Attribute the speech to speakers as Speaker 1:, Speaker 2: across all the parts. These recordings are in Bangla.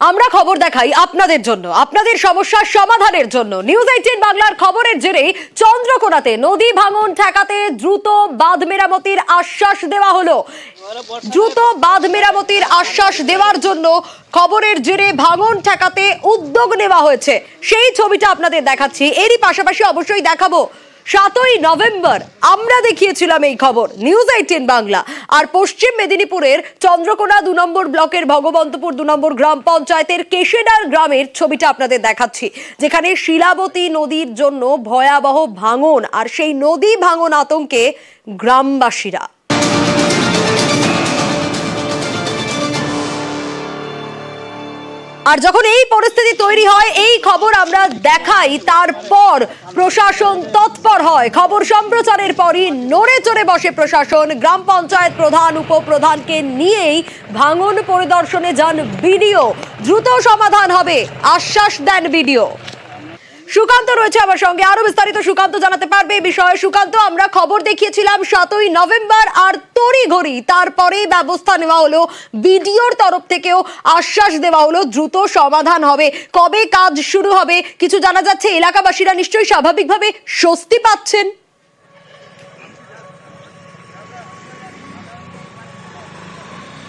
Speaker 1: আমরা খবর দেখাই আপনাদের জন্য, আপনাদের সমস্যার সমাধানের জন্য। নিউজ এইটিন বাংলার খবরের জেরে চন্দ্রকোনাতে নদী ভাঙন ঠেকাতে দ্রুত বাঁধ মেরামতির আশ্বাস দেওয়া হলো। দ্রুত বাঁধ মেরামতির আশ্বাস দেওয়ার জন্য খবরের জেরে ভাঙন ঠেকাতে উদ্যোগ নেওয়া হয়েছে। সেই ছবিটা আপনাদের দেখাচ্ছি। এরই পাশাপাশি অবশ্যই দেখাবো সাতই নভেম্বর, আমরা দেখিয়েছিলাম এই খবর নিউজ এইটিন বাংলা। আর পশ্চিম মেদিনীপুরের চন্দ্রকোনা দু নম্বর ব্লকের ভগবন্তপুর দু নম্বর গ্রাম পঞ্চায়েতের কেশেডার গ্রামের ছবিটা আপনাদের দেখাচ্ছি, যেখানে শিলাবতী নদীর জন্য ভয়াবহ ভাঙন আর সেই নদী ভাঙন আতঙ্কে গ্রামবাসীরা। আর যখন এই পরিস্থিতি তৈরি হয়, এই খবর আমরা দেখাই। তারপর প্রশাসন তৎপর হয়। খবর সম্প্রচারের পরই নড়ে চড়ে বসে প্রশাসন। গ্রাম পঞ্চায়েত প্রধান, উপপ্রধানকে নিয়েই ভাঙন পরিদর্শনে যান বিডিও। দ্রুত সমাধান হবে। আশ্বাস দেন বিডিও। সুকান্ত রয়েছে আমার সঙ্গে। আরও বিস্তারিত সুকান্ত জানাতে পারবে এই বিষয়ে। সুকান্ত, আমরা খবর দেখিয়েছিলাম সাতই নভেম্বর আর তড়ি ঘড়ি তারপরেই ব্যবস্থা নেওয়া হলো। বিডিওর তরফ থেকেও আশ্বাস দেওয়া হলো, দ্রুত সমাধান হবে। কবে কাজ শুরু হবে, কিছু জানা যাচ্ছে? এলাকাবাসীরা নিশ্চয়ই স্বাভাবিকভাবে স্বস্তি পাচ্ছেন।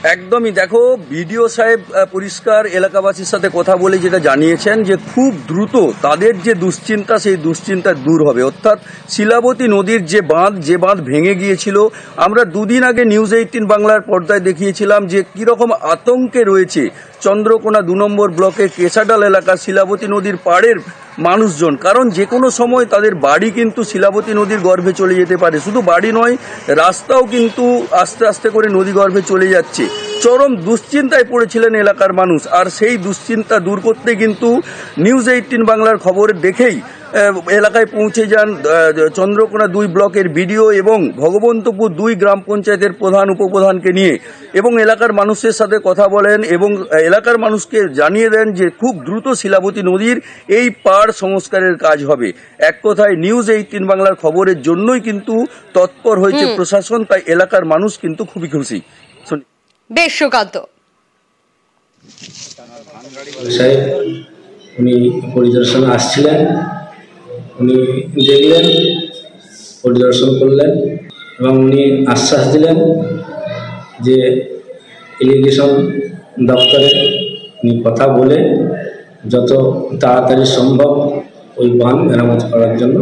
Speaker 2: একদমই দেখো, বিডিও সাহেব পরিষ্কার এলাকাবাসীর সাথে কথা বলে যেটা জানিয়েছেন যে খুব দ্রুত তাদের যে দুশ্চিন্তা, সেই দুশ্চিন্তা দূর হবে। অর্থাৎ শিলাবতী নদীর যে বাঁধ যে বাঁধ ভেঙে গিয়েছিল, আমরা দুদিন আগে নিউজ এইটিন বাংলার পর্দায় দেখিয়েছিলাম যে কীরকম আতঙ্কে রয়েছে চন্দ্রকোনা দু নম্বর ব্লকের কেশাডাল এলাকা শিলাবতী নদীর পাড়ের মানুষজন, কারণ যে কোনো সময় তাদের বাড়ি কিন্তু শিলাবতী নদীর গর্ভে চলে যেতে পারে। শুধু বাড়ি নয়, রাস্তাও কিন্তু আস্তে আস্তে করে নদী গর্ভে চলে যাচ্ছে। চরম দুশ্চিন্তায় পড়েছিলেন এলাকার মানুষ। আর সেই দুশ্চিন্তা দূর করতে কিন্তু নিউজ এইটিন বাংলার খবর দেখেই এলাকায় পৌঁছে যান চন্দ্রকোনা দুই ব্লকের বিডিও এবং ভগবন্তপুর দুই গ্রাম পঞ্চায়েতের প্রধান উপপ্রধানকে নিয়ে এবং এলাকার মানুষের সাথে কথা বলেন এবং এলাকার মানুষকে জানিয়ে দেন যে খুব দ্রুত শিলাবতী নদীর এই পাড় সংস্কারের কাজ হবে। এক কথায় নিউজ এইটিন বাংলার খবরের জন্যই কিন্তু তৎপর হয়েছে প্রশাসন তাই এলাকার মানুষ কিন্তু খুবই খুশি। শুনি।
Speaker 1: বেশ সুকান্ত
Speaker 3: সাহেব উনি পরিদর্শনে আসছিলেন। উনি দেখলেন পরিদর্শন করলেন এবং উনি আশ্বাস দিলেন যে ইরিগেশন দপ্তরে উনি কথা বলে যত তাড়াতাড়ি সম্ভব ওই বাঁধ মেরামত করার জন্য